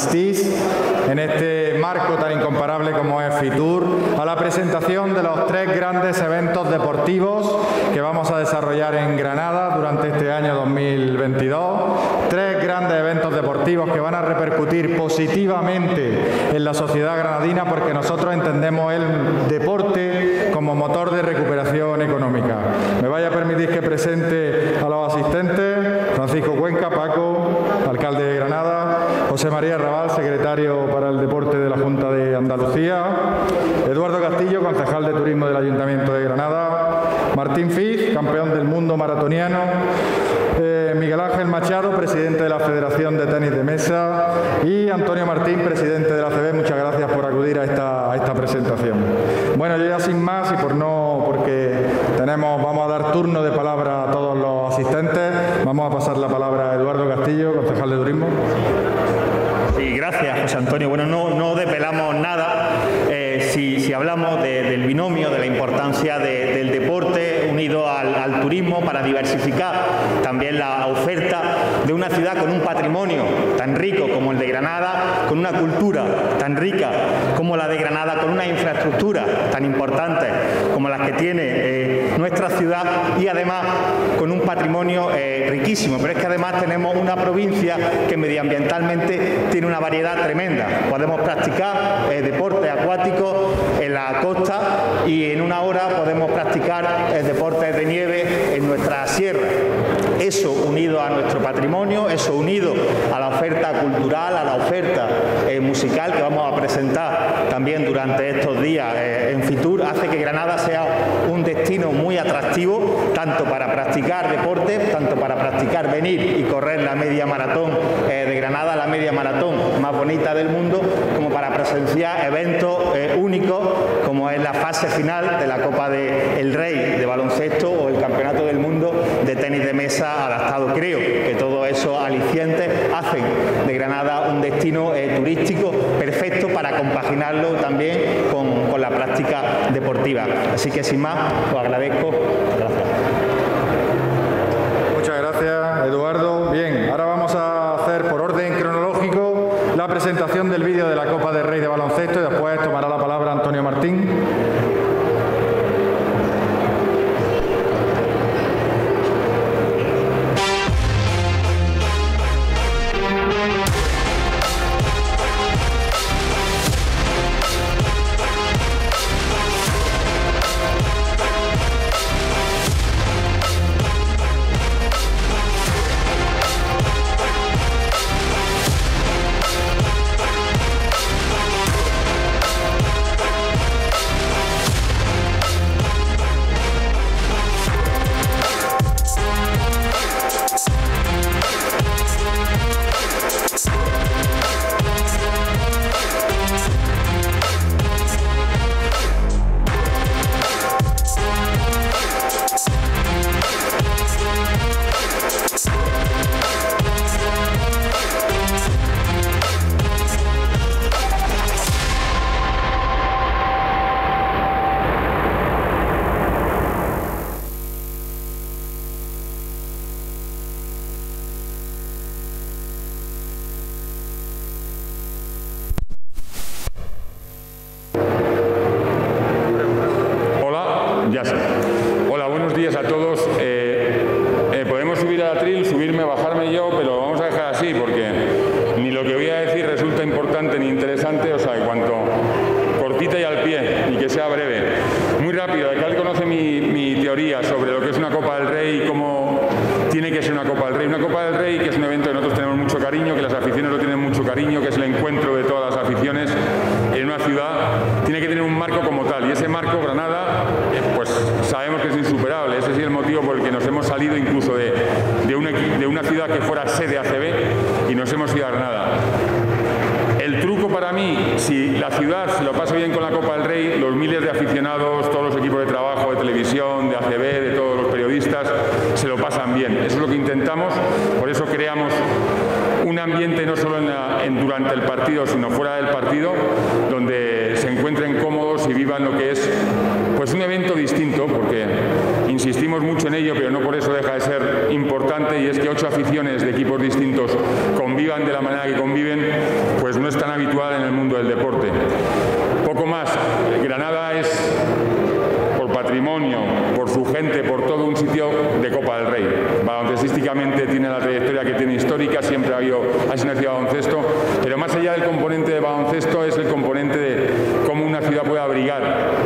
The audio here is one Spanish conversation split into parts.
Asistís en este marco tan incomparable como es Fitur a la presentación de los tres grandes eventos deportivos que vamos a desarrollar en Granada durante este año 2022. Tres grandes eventos deportivos que van a repercutir positivamente en la sociedad granadina porque nosotros entendemos el deporte como motor de recuperación económica. Me vaya a permitir que presente a los asistentes, Francisco Cuenca, Paco, alcalde de Granada, José María Raval, secretario para el deporte de la Junta de Andalucía, Eduardo Castillo, concejal de turismo del Ayuntamiento de Granada, Martín Fiz, campeón del mundo maratoniano, eh, Miguel Ángel Machado, presidente de la Federación de Tenis de Mesa y Antonio Martín, presidente de la CB. Muchas gracias por acudir a esta, a esta presentación. Bueno, yo ya sin más y por no, porque tenemos, vamos a dar turno de palabra a todos los asistentes, vamos a pasar la palabra a Eduardo Castillo, Antonio. Bueno, no, no desvelamos nada eh, si, hablamos de, del binomio, de la importancia de, del deporte unido al, turismo para diversificar también la oferta de una ciudad con un patrimonio tan rico como el de Granada, con una cultura tan rica como la de Granada, con una infraestructura tan importante como las que tiene eh, nuestra ciudad y además con un patrimonio eh, riquísimo. Pero es que además tenemos una provincia que medioambientalmente tiene una variedad tremenda. Podemos practicar eh, deporte acuático en la costa y en una hora podemos practicar eh, deportes de nieve en nuestra sierra. Eso unido a nuestro patrimonio, eso unido a la oferta cultural, a la oferta eh, musical que vamos a presentar también durante estos días eh, en Fitur, hace que Granada sea un destino muy atractivo, tanto para practicar deporte, tanto para practicar venir y correr la media maratón eh, de Granada, la media maratón más bonita del mundo, como para presenciar eventos únicos como es la fase final de la Copa del Rey de baloncesto o el Campeonato del Mundo de tenis de mesa adaptado. Creo que todos esos alicientes hacen de Granada un destino eh, turístico perfecto para compaginarlo también con, con, la práctica deportiva. Así que sin más, os agradezco. es una Copa del Rey y cómo tiene que ser una Copa del Rey. Una Copa del Rey que es un evento que nosotros tenemos mucho cariño, que las aficiones lo tienen mucho cariño, que es el encuentro de todas las aficiones en una ciudad, tiene que tener un marco como tal. Y ese marco, Granada, pues sabemos que es insuperable. Ese es el motivo por el que nos hemos salido incluso de, una, de una ciudad que fuera sede ACB y nos hemos ido a Granada. El truco para mí, si la ciudad lo pasa bien con la Copa del Rey, los miles de aficionados, todos los equipos de trabajo, de televisión, de ACB, se lo pasan bien. Eso es lo que intentamos, por eso creamos un ambiente no solo en durante el partido, sino fuera del partido, donde se encuentren cómodos y vivan lo que es pues un evento distinto, porque insistimos mucho en ello, pero no por eso deja de ser importante, y es que ocho aficiones de equipos distintos convivan de la manera que conviven, pues no es tan habitual en el mundo del deporte. Poco más, Granada es patrimonio, por su gente, por todo un sitio de Copa del Rey. Baloncestísticamente tiene la trayectoria que tiene histórica, siempre ha habido asignación baloncesto, pero más allá del componente de baloncesto es el componente de cómo una ciudad puede abrigar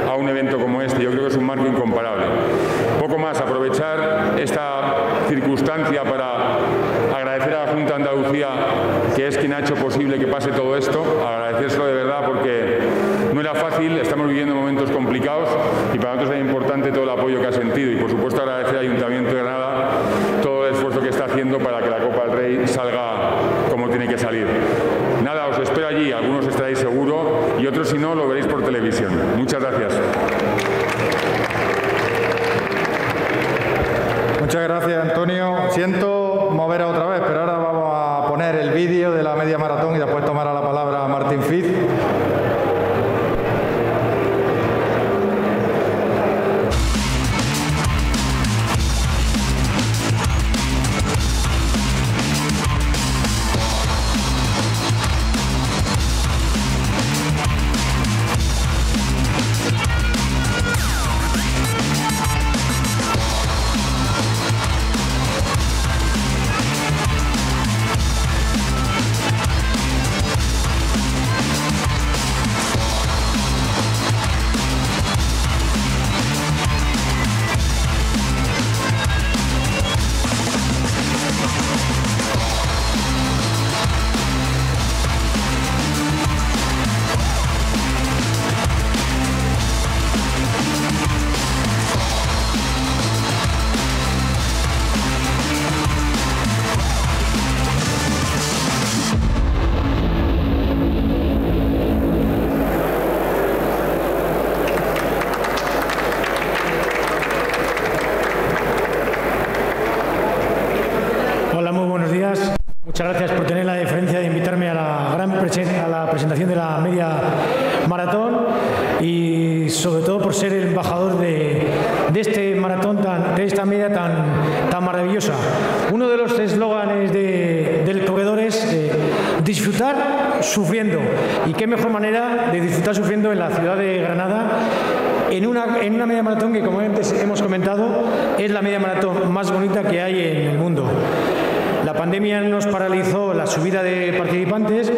a un evento como este. Yo creo que es un marco incomparable. Poco más, aprovechar esta circunstancia para agradecer a la Junta de Andalucía, que es quien ha hecho posible que pase todo esto, agradecérselo de verdad porque era fácil, estamos viviendo momentos complicados y para nosotros es importante todo el apoyo que ha sentido y por supuesto agradecer al Ayuntamiento de Granada todo el esfuerzo que está haciendo para que la Copa del Rey salga como tiene que salir. Nada, os espero allí, algunos estaréis seguro y otros si no lo veréis por televisión. Muchas gracias. Muchas gracias, Antonio. Siento mover otra vez, pero ahora vamos a poner el vídeo de la media maratón y después tomará la palabra Martín Fiz. Muchas gracias por tener la deferencia de invitarme a la gran a la presentación de la media maratón y sobre todo por ser el embajador de, de este maratón tan, de esta media tan, tan maravillosa. Uno de los eslóganes de- del corredor es eh, disfrutar sufriendo. Y qué mejor manera de disfrutar sufriendo en la ciudad de Granada en una, en una media maratón que, como antes hemos comentado, es la media maratón más bonita que hay en el mundo. La pandemia nos paralizó la subida de participantes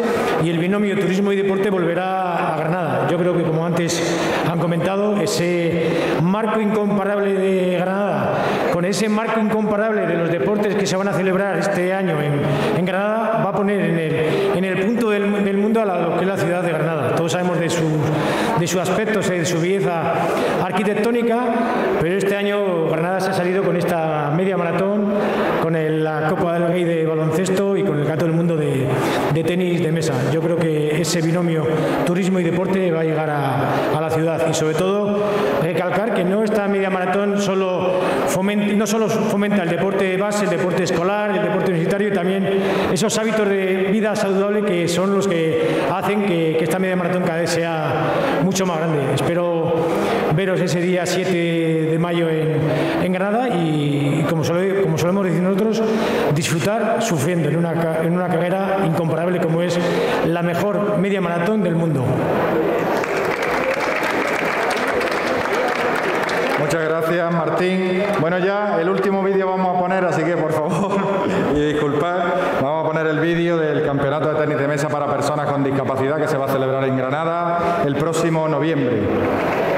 y el binomio turismo y deporte volverá a Granada. Yo creo que, como antes han comentado, ese marco incomparable de Granada, con ese marco incomparable de los deportes que se van a celebrar este año en, en Granada, va a poner en el, en el punto del, mundo a la- lo que es la ciudad de Granada. Todos sabemos de su, de su aspecto, de su belleza arquitectónica, pero este año Granada se ha salido con esta media maratón, con el- la Copa del Rey de baloncesto y con el Gato del Mundo de, de tenis de mesa. Yo creo que ese binomio turismo y deporte va a llegar a, a la ciudad y sobre todo recalcar que no esta media maratón solo fomenta, no solo fomenta el deporte de base, el deporte escolar, el deporte universitario y también esos hábitos de vida saludable que son los que hacen que, que esta media maratón cada vez sea mucho más grande. Espero veros ese día 7 de mayo en, Granada y, como, como solemos decir nosotros, disfrutar sufriendo en una, en una carrera incomparable como es la mejor media maratón del mundo. Muchas gracias, Martín. Bueno, ya el último vídeo vamos a poner, así que por favor, y disculpad, vamos a poner el vídeo del Campeonato de Tenis de Mesa para Personas con Discapacidad que se va a celebrar en Granada el próximo noviembre.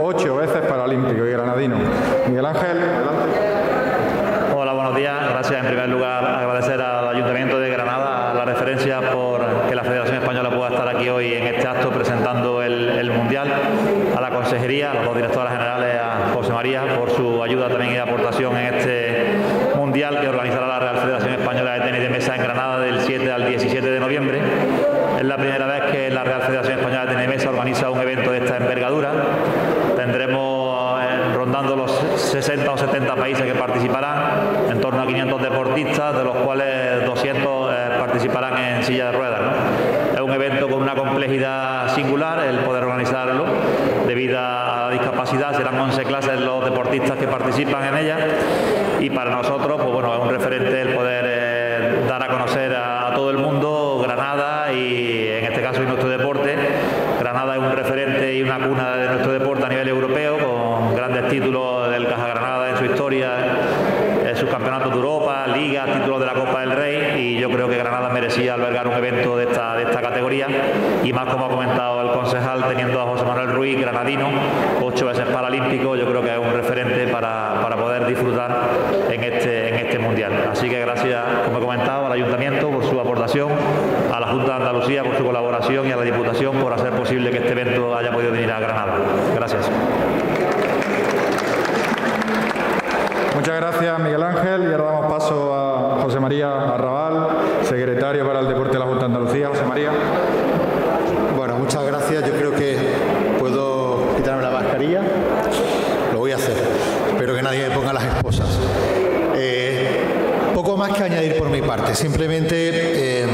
Ocho veces paralímpico y granadino. Miguel Ángel. Hola, buenos días. Gracias en primer lugar agradecer al Ayuntamiento de Granada la referencia por que la Federación Española pueda estar aquí hoy en este acto presentando el, Mundial, a la Consejería, a los dos directores generales, a José María por su ayuda también y aportación en este Mundial que organizará la Real Federación Española de Tenis de Mesa en Granada del 7 al 17 de noviembre. Es la primera vez que la Real Federación Española de Tenis de Mesa organiza un evento de esta envergadura. Tendremos eh, rondando los 60 o 70 países que participarán, en torno a 500 deportistas, de los cuales 200 eh, participarán en silla de ruedas. Un evento con una complejidad singular el poder organizarlo debido a la discapacidad, serán 11 clases los deportistas que participan en ella. Y para nosotros pues bueno, es un referente el poder eh, dar a conocer a, y más como ha comentado el concejal teniendo a José Manuel Ruiz, granadino, ocho veces paralímpico, yo creo que es un referente para, para poder disfrutar en este, en este mundial. Así que gracias, como he comentado, al Ayuntamiento por su aportación, a la Junta de Andalucía por su colaboración y a la Diputación por hacer posible que este evento haya podido venir a Granada. Gracias. Muchas gracias, Miguel Ángel. Y ahora damos paso a José María Arrabal, secretario para el Deporte Andalucía. José María. Bueno, muchas gracias. Yo creo que puedo quitarme la mascarilla. Lo voy a hacer. Espero que nadie me ponga las esposas. Eh, poco más que añadir por mi parte. Simplemente eh,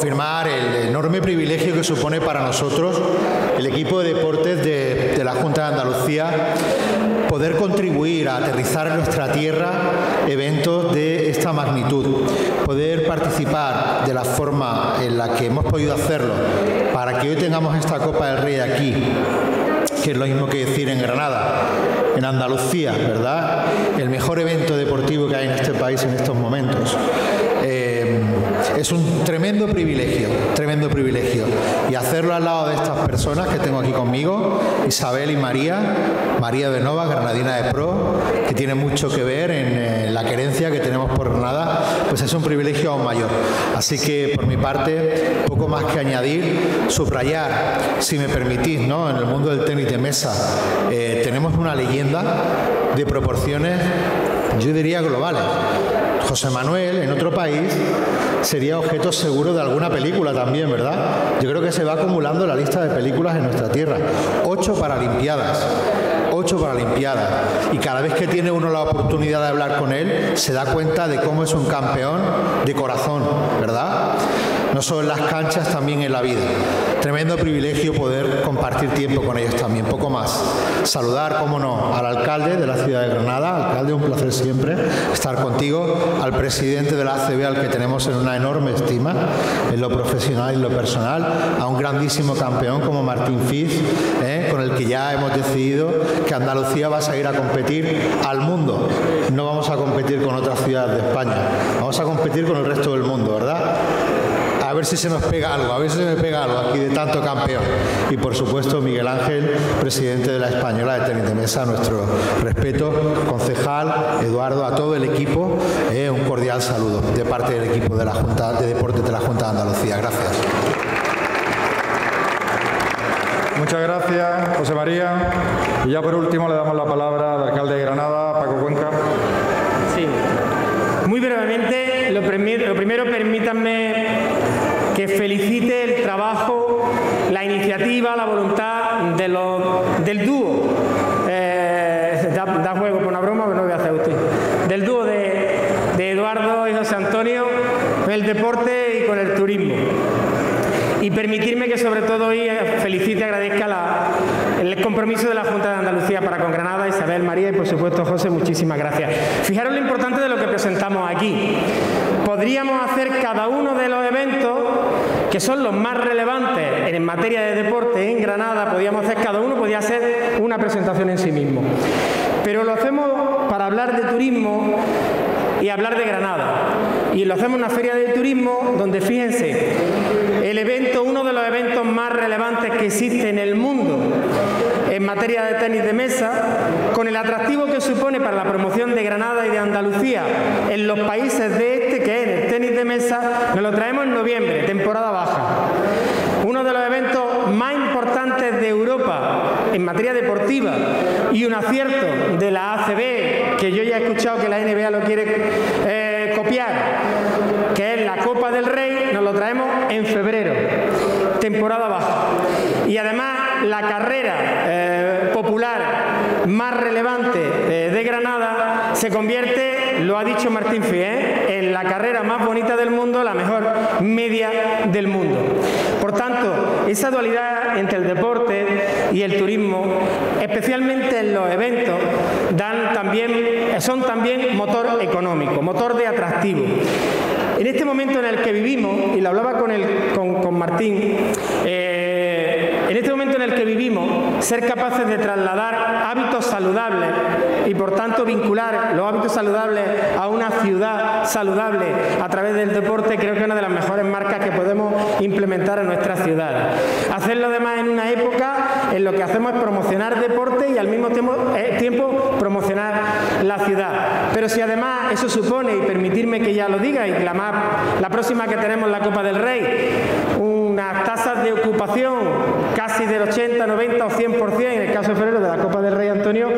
confirmar el enorme privilegio que supone para nosotros, el equipo de deportes de, de la Junta de Andalucía, poder contribuir a aterrizar en nuestra tierra eventos de esta magnitud, poder participar de la forma en la que hemos podido hacerlo para que hoy tengamos esta Copa del Rey aquí, que es lo mismo que decir en Granada, en Andalucía, ¿verdad? El mejor evento deportivo que hay en este país en estos momentos. Es un tremendo privilegio, tremendo privilegio. Y hacerlo al lado de estas personas que tengo aquí conmigo, Isabel y María, María de Nova, granadina de pro, que tiene mucho que ver en eh, la querencia que tenemos por Granada, pues es un privilegio aún mayor. Así que por mi parte, poco más que añadir, subrayar, si me permitís, ¿no? en el mundo del tenis de mesa, eh, tenemos una leyenda de proporciones, yo diría globales. José Manuel, en otro país, sería objeto seguro de alguna película también, ¿verdad? Yo creo que se va acumulando la lista de películas en nuestra tierra. Ocho Paralimpiadas. Ocho Paralimpiadas. Y cada vez que tiene uno la oportunidad de hablar con él, se da cuenta de cómo es un campeón de corazón, ¿verdad? No solo en las canchas, también en la vida. Tremendo privilegio poder compartir tiempo con ellos también. Poco más. Saludar, cómo no, al alcalde de la ciudad de Granada. Alcalde, un placer siempre estar contigo. Al presidente de la ACB, al que tenemos en una enorme estima, en lo profesional y en lo personal. A un grandísimo campeón como Martín Fiz, ¿eh? con el que ya hemos decidido que Andalucía va a seguir a competir al mundo. No vamos a competir con otras ciudades de España. Vamos a competir con el resto del mundo, ¿verdad? A ver si se nos pega algo, a ver si se me pega algo aquí de tanto campeón. Y por supuesto Miguel Ángel, presidente de la Española de Tenis de Mesa, nuestro respeto, concejal, Eduardo, a todo el equipo, eh, un cordial saludo de parte del equipo de la Junta de Deportes de la Junta de Andalucía. Gracias. Muchas gracias, José María. Y ya por último le damos la palabra al alcalde de Granada, Paco Cuenca. Sí. Muy brevemente, lo, primero, lo primero permítanme que felicite el trabajo, la iniciativa, la voluntad de del dúo. Eh, da, da, juego por una broma, pero no voy a hacer usted. Del dúo de, de Eduardo y José Antonio con el deporte y con el turismo. Y permitirme que sobre todo hoy felicite y agradezca la, el compromiso de la Junta de Andalucía para con Granada, Isabel, María y por supuesto José, muchísimas gracias. Fijaros lo importante de lo que presentamos aquí. Podríamos hacer cada uno de los eventos que son los más relevantes en materia de deporte en Granada, podríamos hacer cada uno, podría ser una presentación en sí mismo. Pero lo hacemos para hablar de turismo y hablar de Granada. Y lo hacemos en una feria de turismo donde, fíjense, el evento, uno de los eventos más relevantes que existe en el mundo en materia de tenis de mesa, con el atractivo que supone para la promoción de Granada y de Andalucía en los países de este, que es el de mesa, nos lo traemos en noviembre, temporada baja. Uno de los eventos más importantes de Europa en materia deportiva y un acierto de la ACB, que yo ya he escuchado que la NBA lo quiere eh, copiar, que es la Copa del Rey, nos lo traemos en febrero, temporada baja. Y además la carrera eh, popular más relevante eh, de Granada se convierte, lo ha dicho Martín Fié, en la carrera más bonita del mundo, la mejor media del mundo. Por tanto, esa dualidad entre el deporte y el turismo, especialmente en los eventos, dan también, son también motor económico, motor de atractivo. En este momento en el que vivimos, y lo hablaba con, el, con, Martín, eh, en este momento en el que vivimos, ser capaces de trasladar hábitos saludables y por tanto vincular los hábitos saludables a una ciudad saludable a través del deporte creo que es una de las mejores marcas que podemos implementar en nuestras ciudades. Hacerlo además en una época en lo que hacemos es promocionar deporte y al mismo tiempo, eh, tiempo promocionar la ciudad. Pero si además eso supone, y permitirme que ya lo diga, y la, la próxima que tenemos la Copa del Rey, unas tasas de ocupación casi del 80, 90 o 100% en el caso de febrero de la Copa del Rey Antonio,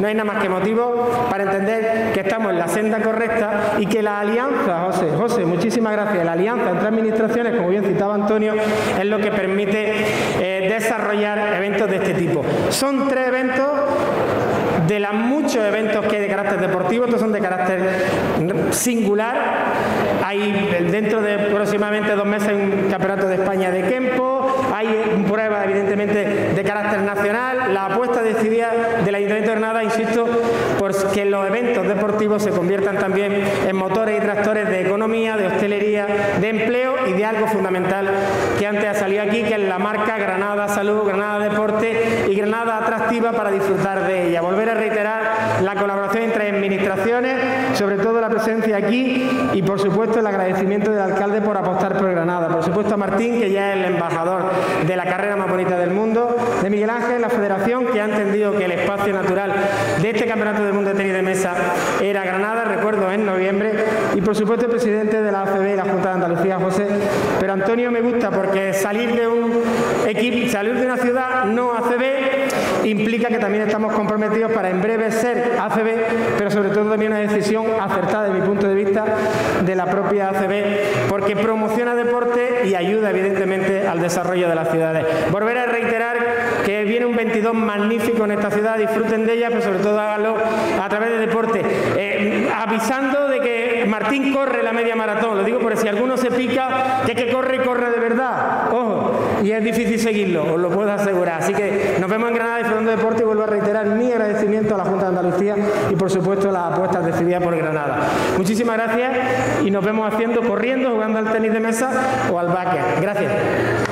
no hay nada más que motivo para entender que estamos en la senda correcta y que la alianza, José, José, muchísimas gracias, la alianza entre administraciones, como bien citaba Antonio, es lo que permite eh, desarrollar eventos de este tipo. Son tres eventos de los muchos eventos que hay de carácter deportivo, estos son de carácter singular. Hay dentro de aproximadamente dos meses un campeonato de España de Kempo, hay pruebas evidentemente de carácter nacional, la apuesta decidida del Ayuntamiento de Granada, insisto, que los eventos deportivos se conviertan también en motores y tractores de economía, de hostelería, de empleo y de algo fundamental que antes ha salido aquí, que es la marca Granada Salud, Granada Deporte y Granada Atractiva para disfrutar de ella. Volver a reiterar la colaboración entre administraciones, sobre todo la presencia aquí y por supuesto el agradecimiento del alcalde por apostar por Granada. Por supuesto a Martín, que ya es el embajador de la carrera más bonita del mundo, de Miguel Ángel, la federación que ha entendido que el espacio natural de este Campeonato del Mundo de Tenis de Mesa era Granada, recuerdo en noviembre, y por supuesto el presidente de la ACB y la Junta de Andalucía, José. Pero Antonio me gusta porque salir de un equipo, salir de una ciudad no ACB implica que también estamos comprometidos para en breve ser ACB, pero sobre todo también una decisión acertada de mi punto de vista de la propia ACB, porque promociona deporte y ayuda evidentemente al desarrollo de las ciudades. Volver a reiterar viene un 22 magnífico en esta ciudad, disfruten de ella, pero sobre todo háganlo a través de deporte. Eh, avisando de que Martín corre la media maratón, lo digo porque si alguno se pica, que que corre y corre de verdad, ojo, y es difícil seguirlo, os lo puedo asegurar. Así que nos vemos en Granada disfrutando de deporte y vuelvo a reiterar mi agradecimiento a la Junta de Andalucía y por supuesto las apuestas decididas por Granada. Muchísimas gracias y nos vemos haciendo, corriendo, jugando al tenis de mesa o al básquet. Gracias.